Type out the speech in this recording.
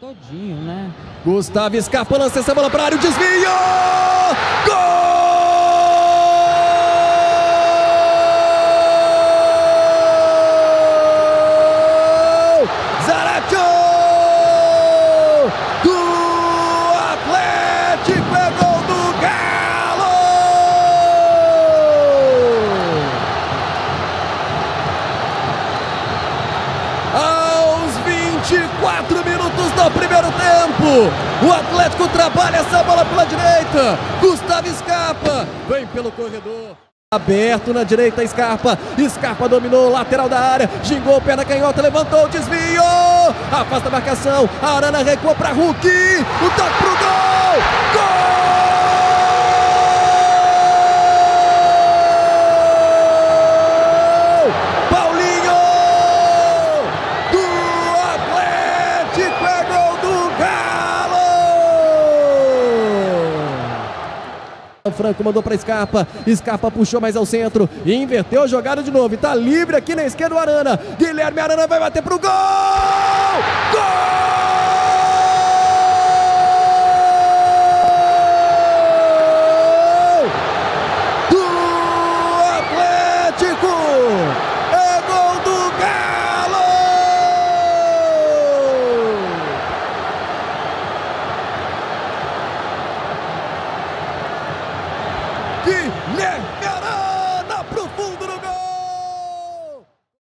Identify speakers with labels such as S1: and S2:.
S1: Todinho, né?
S2: Gustavo Scarpa lança essa bola para área, o desvio! Gol! Zaratio! Do Atlético é gol do Galo! Aos 24 minutos primeiro tempo, o Atlético trabalha essa bola pela direita. Gustavo Scarpa vem pelo corredor. Aberto na direita, Scarpa. Scarpa dominou, lateral da área. Gingou, perna canhota, levantou, desviou. Afasta a marcação. Arana recua para Hulk. O toque pro gol. Gol! Paulinho! Do Atlético é gol do Galo! Franco mandou para Scarpa, Scarpa puxou mais ao centro, inverteu a jogada de novo, está livre aqui na esquerda o Arana, Guilherme Arana vai bater pro! Gol! de Negarão!